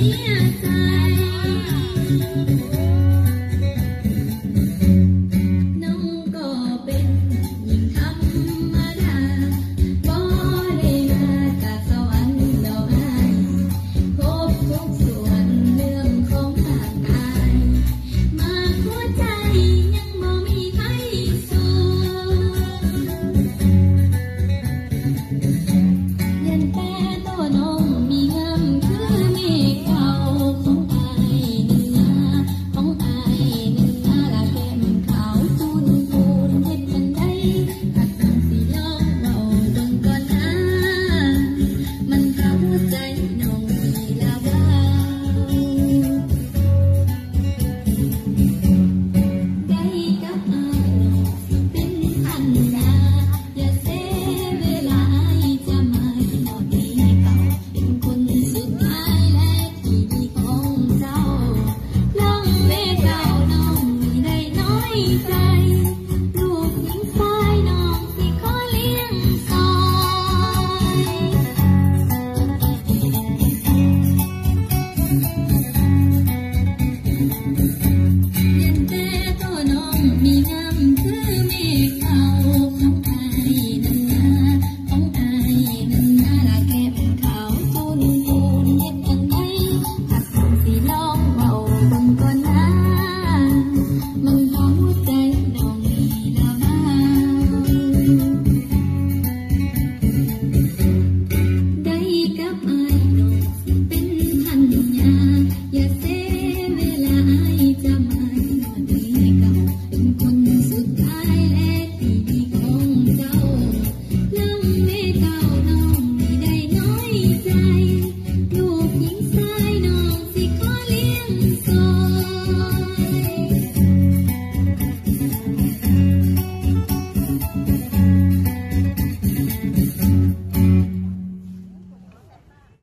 一二你在。